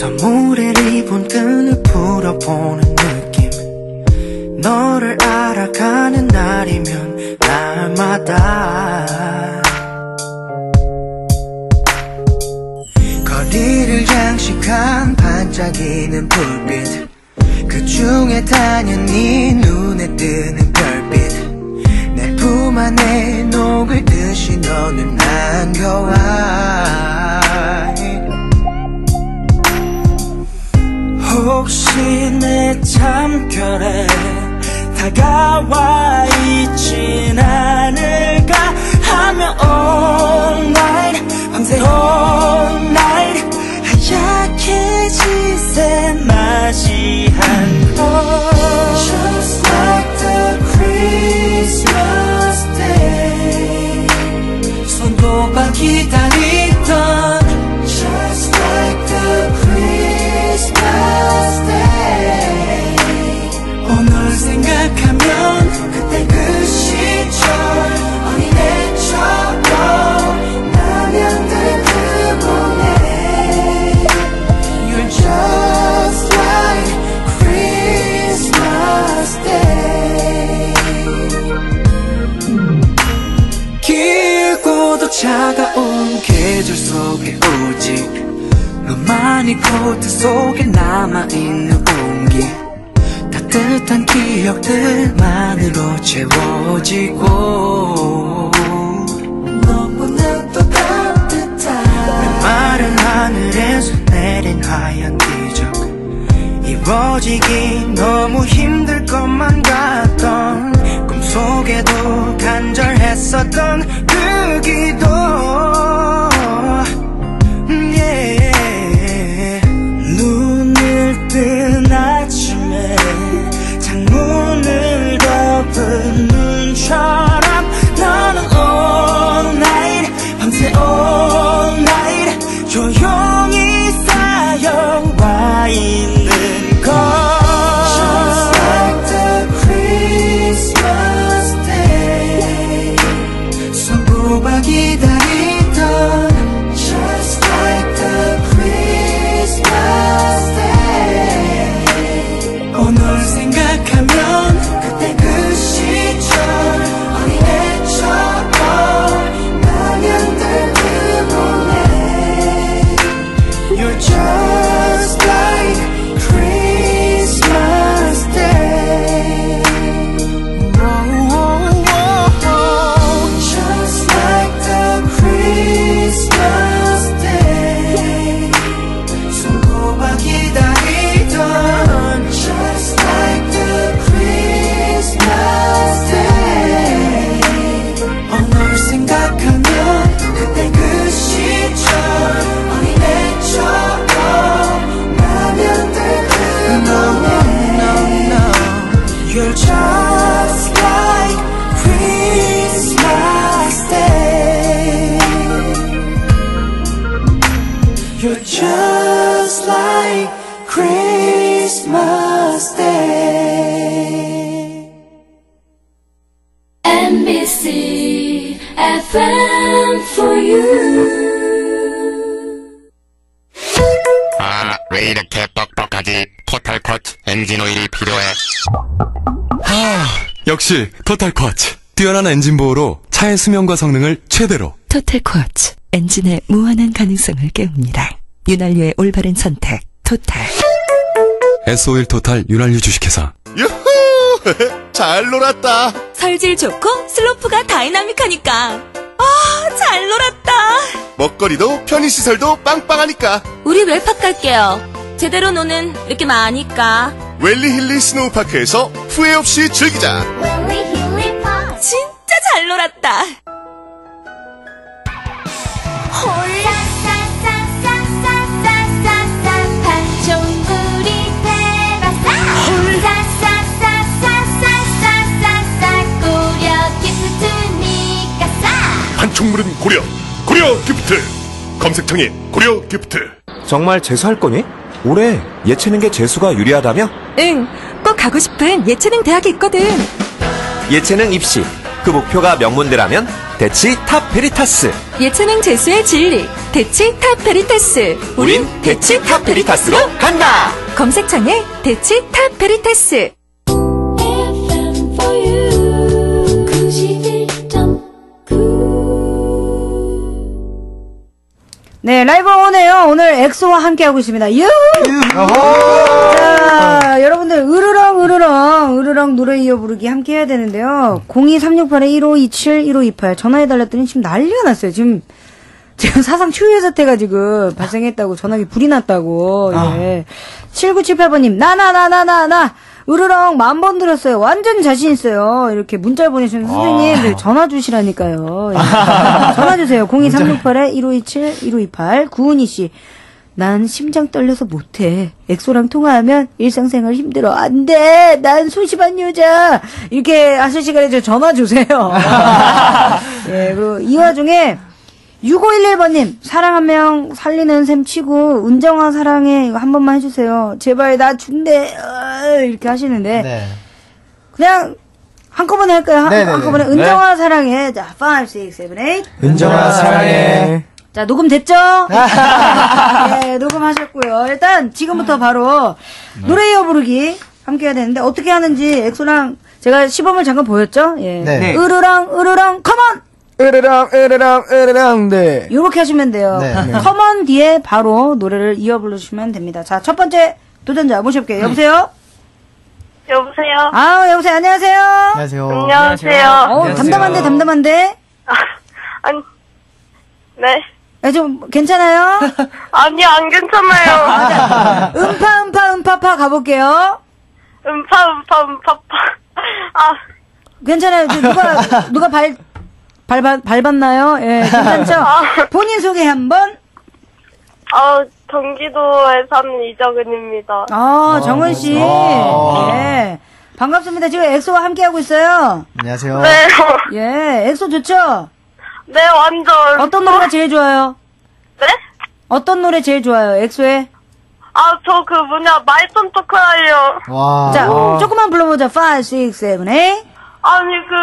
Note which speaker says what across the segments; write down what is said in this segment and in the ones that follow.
Speaker 1: 선물의 리본끈을 풀어보는 느낌. 너를 알아가는 날이면 날마다. 거리를 장식한 반짝이는 불빛. 그 중에 당연히 눈에 뜨는 별빛. 내 품 안에 녹을 듯이 너는 안겨와 혹시 내 참결에 다가와 있진 않을까 하며 all night 밤새 all night 하얗게 지새 맞이한 코트 속에 남아있는 온기. 따뜻한 기억들만으로 채워지고. 너무나도 따뜻한 마른 하늘에서 내린 하얀 기적. 이루어지기 너무 힘들 것만 같던 꿈속에도 간절했었던 just like Christmas day
Speaker 2: MBC FM for you.
Speaker 3: 아, 왜 이렇게 뻑뻑하지? 토탈 쿼츠 엔진 오일이 필요해.
Speaker 4: 역시 토탈 쿼츠. 뛰어난 엔진 보호로 차의 수명과 성능을 최대로.
Speaker 5: 토탈 쿼츠 엔진의 무한한 가능성을 깨웁니다. 윤활유의 올바른 선택 토탈
Speaker 4: S51 토탈 윤활유 주식회사.
Speaker 6: 유후! 잘 놀았다.
Speaker 7: 설질 좋고 슬로프가 다이나믹하니까 아, 잘 놀았다.
Speaker 6: 먹거리도 편의시설도 빵빵하니까.
Speaker 7: 우리 웰팍 갈게요. 제대로 노는 느낌 아니까.
Speaker 6: 웰리힐리 스노우파크에서 후회 없이 즐기자.
Speaker 7: 진짜 잘 놀았다.
Speaker 6: 총물은 고려. 고려 기프트. 검색창에 고려 기프트.
Speaker 8: 정말 재수할 거니? 올해 예체능계 재수가 유리하다며?
Speaker 5: 응, 꼭 가고 싶은 예체능 대학이 있거든.
Speaker 8: 예체능 입시. 그 목표가 명문대라면 대치 탑 베리타스.
Speaker 5: 예체능 재수의 진리. 대치 탑 베리타스.
Speaker 8: 우린 대치 탑 베리타스로 간다!
Speaker 5: 검색창에 대치 탑 베리타스.
Speaker 9: 네, 라이브 오네요. 오늘 엑소와 함께하고 있습니다. 유! 자, 여러분들, 으르렁, 으르렁, 으르렁 노래 이어 부르기 함께 해야 되는데요. 02368-1527, 1528 전화해달랬더니 지금 난리가 났어요. 지금, 지금 사상 초유의 사태가 지금 발생했다고, 전화기 불이 났다고, 예. 7978번님, 나, 나, 나, 나, 나, 나, 으르렁 만 번 들었어요. 완전 자신 있어요. 이렇게 문자 보내주신 선생님, 네, 전화 주시라니까요. 예. 전화 주세요. 02368-1527, 1528, 구은희 씨. 난 심장 떨려서 못해. 엑소랑 통화하면 일상생활 힘들어. 안 돼. 난 소심한 여자. 이렇게 하실 시간에 저 전화 주세요. 예, 그리고 이 와중에 6511번님, 사랑 한 명 살리는 셈 치고, 은정아 사랑해. 이거 한 번만 해주세요. 제발 나 준대. 어, 이렇게 하시는데.
Speaker 10: 네.
Speaker 9: 그냥 한꺼번에 할까요? 한,
Speaker 10: 네네네.
Speaker 9: 한꺼번에 은정아 사랑해. 자, 5, 6, 7, 8.
Speaker 10: 은정아 사랑해.
Speaker 9: 자, 녹음 됐죠? 네, 녹음하셨고요. 일단 지금부터 바로 노래 이어 부르기 함께 해야 되는데 어떻게 하는지 엑소랑 제가 시범을 잠깐 보였죠? 예.
Speaker 10: 네.
Speaker 9: 으르렁 으르렁 컴온!
Speaker 10: 으르렁, 으르렁, 으르렁, 네.
Speaker 9: 요렇게 하시면 돼요.
Speaker 10: 네. 네.
Speaker 9: 컴온 뒤에 바로 노래를 이어 부르시면 됩니다. 자, 첫 번째 도전자 모셔볼게요. 여보세요?
Speaker 11: 여보세요?
Speaker 9: 아, 여보세요. 안녕하세요.
Speaker 10: 안녕하세요.
Speaker 11: 안녕하세요.
Speaker 9: 어, 담담한데 담담한데.
Speaker 11: 아니, 네.
Speaker 9: 야, 좀 괜찮아요?
Speaker 11: 아니, 안 괜찮아요.
Speaker 9: 음파 음파 음파파 가볼게요.
Speaker 11: 음파, 음파, 음파 파. 아,
Speaker 9: 괜찮아요. 저 누가 누가 발 밟았 밟았나요? 예, 괜찮죠?
Speaker 11: 아.
Speaker 9: 본인 소개 한번.
Speaker 11: 어, 경기도에 사는 이정은입니다.
Speaker 9: 아, 정은 씨.
Speaker 10: 아.
Speaker 9: 예. 반갑습니다. 지금 엑소와 함께 하고 있어요.
Speaker 10: 안녕하세요.
Speaker 11: 네,
Speaker 9: 예, 엑소 좋죠?
Speaker 11: 네, 완전.
Speaker 9: 어떤 노래가 제일 좋아요?
Speaker 11: 네?
Speaker 9: 어떤 노래 제일 좋아요? 엑소의?
Speaker 11: 아, 저 그 뭐냐, My Turn to Cry요.
Speaker 10: 와.
Speaker 9: 자, 조금만 불러보자. 5, 6, 7, 8.
Speaker 11: 아니, 그,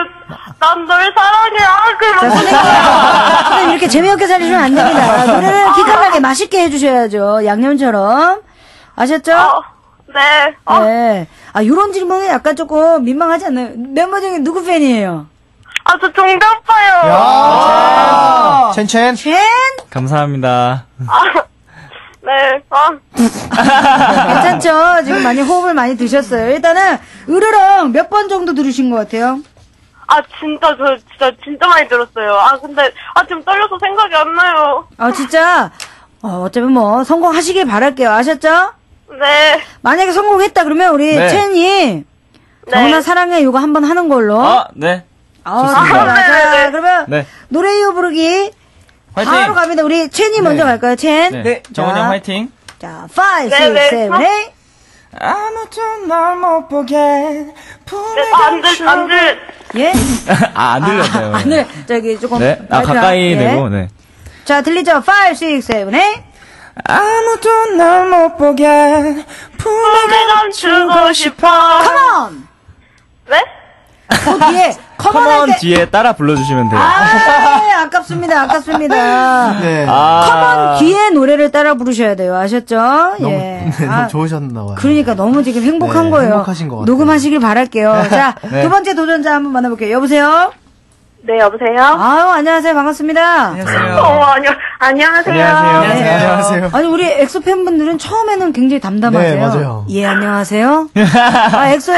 Speaker 11: 난 널 사랑해. 아, 그,
Speaker 9: 자, 선생님. 선생님 이렇게 재미없게 살리시면 안 됩니다. 노래를 기깔나게 맛있게 해주셔야죠. 양념처럼. 아셨죠?
Speaker 11: 어, 네. 어,
Speaker 9: 네. 아, 요런 질문은 약간 조금 민망하지 않나요? 멤버 중에 누구 팬이에요?
Speaker 11: 아, 저 종대 오빠요.
Speaker 10: 아, 첸첸.
Speaker 9: 팬?
Speaker 12: 감사합니다.
Speaker 11: 아, 네. 아,
Speaker 9: 괜찮죠? 지금 많이 호흡을 많이 드셨어요. 일단은, 으르렁 몇 번 정도 들으신 것 같아요?
Speaker 11: 아, 진짜, 저, 진짜, 진짜 많이 들었어요. 아, 근데, 아, 지금 떨려서 생각이 안 나요.
Speaker 9: 아, 진짜, 어, 어쩌면 뭐, 성공하시길 바랄게요. 아셨죠?
Speaker 11: 네.
Speaker 9: 만약에 성공했다 그러면 우리
Speaker 12: 네.
Speaker 9: 첸이, 정은아 사랑해 이거 한번 하는 걸로.
Speaker 12: 아, 네.
Speaker 9: 아,
Speaker 12: 좋습니다.
Speaker 9: 좋습니다. 자,
Speaker 11: 네, 네.
Speaker 9: 그러면,
Speaker 12: 네.
Speaker 9: 노래 이어 부르기.
Speaker 12: 화이팅!
Speaker 9: 바로 갑니다. 우리 첸이 먼저 갈까요, 첸?
Speaker 12: 네. 정은이
Speaker 9: 자,
Speaker 12: 형 화이팅!
Speaker 9: 자, 5, 6,
Speaker 11: 네, 네.
Speaker 9: 7, 8.
Speaker 12: 아무도 널못 보게
Speaker 11: 네, 안 들, 안 들,
Speaker 9: 예?
Speaker 12: 아, 안 들렸어요.
Speaker 9: 아, 네. 저기 조금.
Speaker 12: 네. 아,
Speaker 9: 마이크가-
Speaker 12: 가까이
Speaker 9: 예.
Speaker 12: 대고, 네.
Speaker 9: 자, 들리죠? 5, 6, 7, 8.
Speaker 12: 아무도 널 못 보게
Speaker 11: 품에 감추고 싶어.
Speaker 9: Come on!
Speaker 11: 네?
Speaker 9: 할
Speaker 12: come on
Speaker 9: 때.
Speaker 12: 뒤에 따라 불러주시면 돼요.
Speaker 9: 아, 아깝습니다. 아깝습니다.
Speaker 10: 네.
Speaker 12: 아.
Speaker 9: Come on 뒤에 노래를 따라 부르셔야 돼요. 아셨죠?
Speaker 10: 너무,
Speaker 9: 예.
Speaker 10: 네,
Speaker 9: 아,
Speaker 10: 너무 좋으셨나 봐요.
Speaker 9: 그러니까 너무 지금 행복한
Speaker 10: 네,
Speaker 9: 거예요.
Speaker 10: 행복하신 것 같아요.
Speaker 9: 녹음하시길 바랄게요. 자,
Speaker 12: 네.
Speaker 9: 두 번째 도전자 한번 만나볼게요. 여보세요?
Speaker 11: 네, 여보세요?
Speaker 9: 아유, 안녕하세요. 반갑습니다.
Speaker 11: 어, 안녕, 안녕하세요.
Speaker 12: 안녕하세요.
Speaker 9: 네.
Speaker 10: 안녕하세요.
Speaker 9: 아니, 우리 엑소 팬분들은 처음에는 굉장히 담담하세요.
Speaker 10: 네, 맞아요.
Speaker 9: 예, 안녕하세요. 아, 엑소.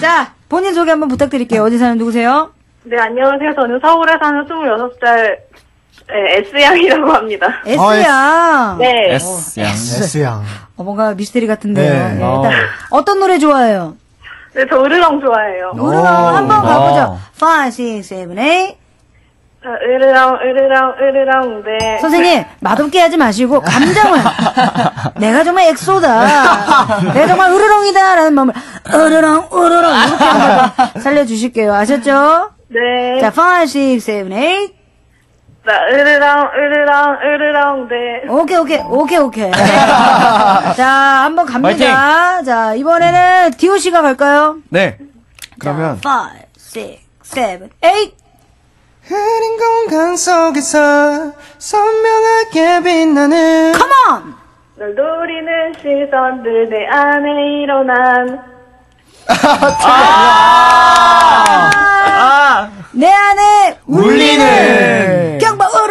Speaker 9: 자, 본인 소개 한번 부탁드릴게요. 어디 사는 누구세요?
Speaker 11: 네, 안녕하세요. 저는 서울에 사는 26살 네, S양이라고 합니다.
Speaker 9: S양.
Speaker 11: 네.
Speaker 12: S 양.
Speaker 10: S양.
Speaker 9: 어, 뭔가 미스테리 같은데요.
Speaker 10: 네.
Speaker 9: 예,
Speaker 12: 어.
Speaker 9: 일단 어떤 노래 좋아해요?
Speaker 11: 네, 저 으르렁 좋아해요.
Speaker 9: 노래랑 한번 가보죠. 5, 6, 7, 8.
Speaker 11: 자, 으르렁, 으르렁, 으르렁, 네.
Speaker 9: 선생님, 맛없게 하지 마시고, 감정을. 내가 정말 엑소다. 내가 정말 으르렁이다. 라는 마음을, 으르렁, 으르렁. 이렇게 한번 살려주실게요. 아셨죠?
Speaker 11: 네.
Speaker 9: 자, 5, 6, 7, 8.
Speaker 11: 자, 으르렁, 으르렁, 으르렁, 네.
Speaker 9: 오케이, 오케이, 오케이, 오케이. 자, 한번 갑니다. 자, 이번에는 디오 씨가 갈까요?
Speaker 12: 네.
Speaker 10: 그러면,
Speaker 9: 5, 6, seven, eight.
Speaker 10: 흐린 공간 속에서 선명하게 빛나는
Speaker 9: Come on!
Speaker 13: 널 노리는 시선들 내 안에 일어난
Speaker 9: 내 안에
Speaker 10: 울리는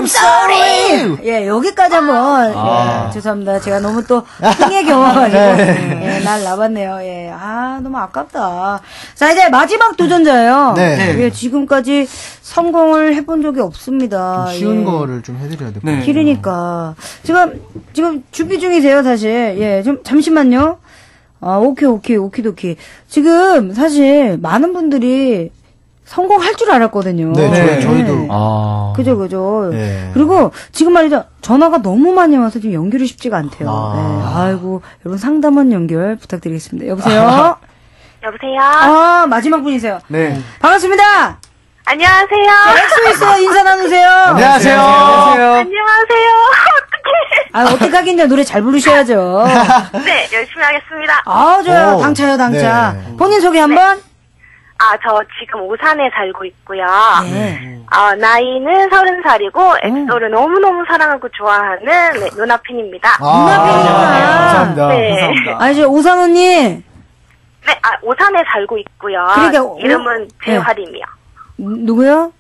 Speaker 9: 소리! 예, 여기까지 한번.
Speaker 10: 아.
Speaker 9: 예, 죄송합니다. 제가 너무 또 흥에 겨워가지고.
Speaker 10: 네.
Speaker 9: 예, 날 나봤네요. 예. 아, 너무 아깝다. 자, 이제 마지막 도전자예요.
Speaker 10: 네.
Speaker 9: 예, 지금까지 성공을 해본 적이 없습니다.
Speaker 10: 쉬운
Speaker 9: 예.
Speaker 10: 거를 좀 해드려야 될것 같아요.
Speaker 9: 길으니까. 지금, 지금 준비 중이세요, 사실. 예, 좀, 잠시만요. 아, 오케이, 오케이, 오키도키. 지금, 사실, 많은 분들이 성공할 줄 알았거든요.
Speaker 10: 네, 저희- 저희도.
Speaker 12: 아.
Speaker 9: 그죠, 그죠.
Speaker 10: 네.
Speaker 9: 그리고 지금 말이죠. 전화가 너무 많이 와서 지금 연결이 쉽지가 않대요.
Speaker 10: 아.
Speaker 9: 네. 아이고, 여러분 상담원 연결 부탁드리겠습니다. 여보세요?
Speaker 13: 여보세요?
Speaker 9: 아, 마지막 분이세요.
Speaker 10: 네.
Speaker 9: 반갑습니다.
Speaker 13: 안녕하세요.
Speaker 9: 엑소있어요. 인사 나누세요.
Speaker 10: 안녕하세요.
Speaker 13: 안녕하세요.
Speaker 9: 아, 어떡하긴요. 노래 잘 부르셔야죠.
Speaker 13: 어떡해. 네, 열심히 하겠습니다.
Speaker 9: 아, 좋아요.
Speaker 10: 오.
Speaker 9: 당차요, 당차.
Speaker 10: 네.
Speaker 9: 본인 소개 한 번.
Speaker 13: 아, 저 지금 오산에 살고 있고요.
Speaker 9: 네.
Speaker 13: 어, 나이는 서른 살이고 엑소를 너무너무 사랑하고 좋아하는 네, 누나 팬입니다.
Speaker 10: 아,
Speaker 9: 누나 팬이구나.
Speaker 10: 감사합니다.
Speaker 13: 네.
Speaker 9: 아, 이제 오산호님.
Speaker 13: 네, 아, 오산에 살고 있고요.
Speaker 9: 그러니까 오-
Speaker 13: 이름은
Speaker 9: 네.
Speaker 13: 재화림이요.
Speaker 9: 누구요?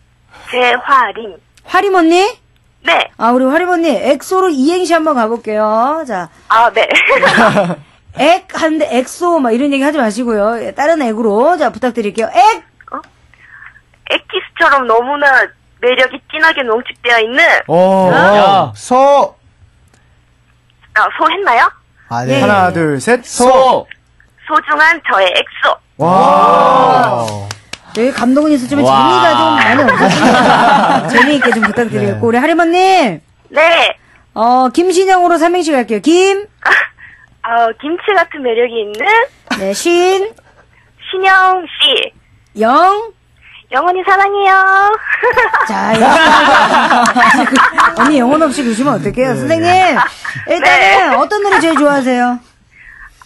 Speaker 13: 재화림.
Speaker 9: 화림 언니?
Speaker 13: 네.
Speaker 9: 아, 우리 화림 언니. 엑소로 이행시 한번 가볼게요. 자.
Speaker 13: 아, 네.
Speaker 9: 액 하는데 엑소 막 이런 얘기 하지 마시고요. 예, 다른 액으로 자 부탁드릴게요. 액
Speaker 13: 엑기스처럼 너무나 매력이 진하게 농축되어 있는
Speaker 10: 오,
Speaker 12: 야.
Speaker 10: 소.
Speaker 13: 아, 소 했나요?
Speaker 10: 아,
Speaker 9: 예.
Speaker 10: 네. 하나, 둘, 셋, 소.
Speaker 12: 소.
Speaker 13: 소중한 저의 엑소.
Speaker 10: 와.
Speaker 9: 여기 감동은 있었지만
Speaker 12: 와.
Speaker 9: 재미가 좀 많이 없었습니다. 재미있게 좀 부탁드리겠고 우리 할머님
Speaker 13: 네.
Speaker 9: 어 김신영으로 삼행시 갈게요. 김,
Speaker 13: 어, 김치 같은 매력이 있는
Speaker 9: 네, 신,
Speaker 13: 신영 씨.
Speaker 9: 영.
Speaker 13: 영원히 사랑해요.
Speaker 9: 자, 영원 언니 영혼 없이 그러시면 어떡해요, 선생님. 일단은
Speaker 13: 네.
Speaker 9: 어떤 노래 제일 좋아하세요?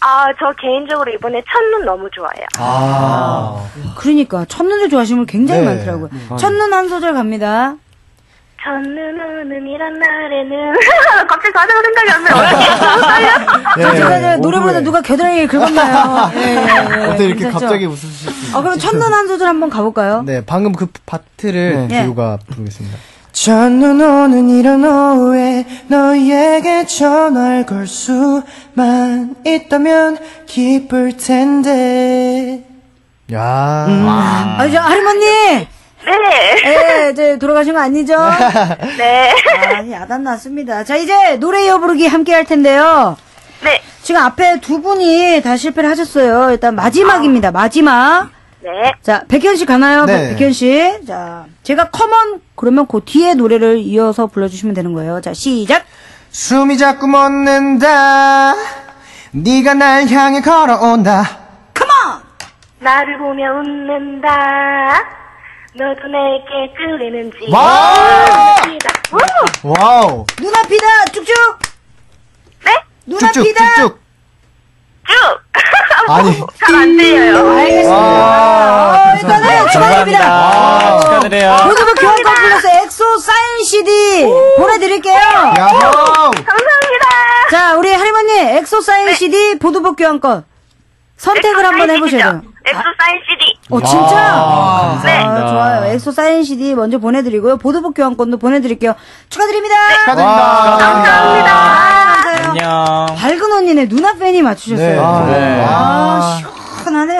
Speaker 13: 아, 저 개인적으로 이번에 첫눈 너무 좋아해요.
Speaker 10: 아.
Speaker 9: 그러니까 첫눈을 좋아하시는 분 굉장히
Speaker 10: 네.
Speaker 9: 많더라고요. 첫눈 한 소절 갑니다.
Speaker 13: 첫눈 오는 이런 날에는 갑자기 가사가 생각이 안 나요. 어떻게
Speaker 9: 저
Speaker 10: 예,
Speaker 9: 제가 이제 노래
Speaker 10: 오후에.
Speaker 9: 부르다 누가 겨드랑이를 긁었나요? 예, 예, 예.
Speaker 10: 어떻게 이렇게
Speaker 9: 괜찮죠?
Speaker 10: 갑자기 웃으실 수
Speaker 9: 아, 그럼 첫눈 한 소절 한번 가볼까요?
Speaker 10: 네, 방금 그 파트를
Speaker 9: 네.
Speaker 10: 기우가 부르겠습니다. 첫눈 오는 이런 오후에 너에게 전화를 걸 수만 있다면 기쁠 텐데. 야.
Speaker 9: 아, 저, 할머니!
Speaker 13: 네.
Speaker 9: 예, 이제 돌아가신 거 아니죠?
Speaker 13: 네.
Speaker 9: 아, 야단 났습니다. 자, 이제 노래 이어 부르기 함께 할 텐데요.
Speaker 13: 네.
Speaker 9: 지금 앞에 두 분이 다 실패를 하셨어요. 일단 마지막입니다. 마지막.
Speaker 13: 네.
Speaker 9: 자, 백현 씨 가나요?
Speaker 10: 네.
Speaker 9: 백현 씨. 자, 제가 come on 그러면 그 뒤에 노래를 이어서 불러주시면 되는 거예요. 자, 시작.
Speaker 10: 숨이 자꾸 멎는다. 네가 날 향해 걸어온다.
Speaker 9: Come on!
Speaker 13: 나를 보며 웃는다. 너도 내게 끌리는지.
Speaker 10: Wow! 우! Wow.
Speaker 9: 눈앞이 다! 쭉쭉!
Speaker 13: 네?
Speaker 10: 쭉쭉,
Speaker 9: 눈앞이 다!
Speaker 10: 쭉쭉.
Speaker 13: 쭉!
Speaker 10: 아니.
Speaker 13: 잘 안 들려요.
Speaker 9: 알겠습니다.
Speaker 10: 와,
Speaker 9: 어, 일단은 축하드립니다.
Speaker 12: 아, 축하드려요.
Speaker 9: 모두부 교환권 플러스 엑소 사인 CD 보내드릴게요.
Speaker 10: 야호!
Speaker 13: 감사합니다.
Speaker 9: 자, 우리 할머니 엑소 사인 CD 보도복 교환권 선택을 한번 해보셔야 돼요.
Speaker 13: 엑소 사인 CD.
Speaker 9: 어, 진짜? 아,
Speaker 13: 네.
Speaker 9: 좋아요. 엑소 사인 CD 먼저 보내드리고요. 보도복 교환권도 보내드릴게요. 축하드립니다.
Speaker 10: 축하드립니다.
Speaker 13: 감사합니다.
Speaker 9: 아, 감사해요.
Speaker 12: 안녕.
Speaker 9: 밝은 언니네 누나 팬이 맞추셨어요.
Speaker 10: 네.
Speaker 12: 네.
Speaker 9: 아, 시원하네요.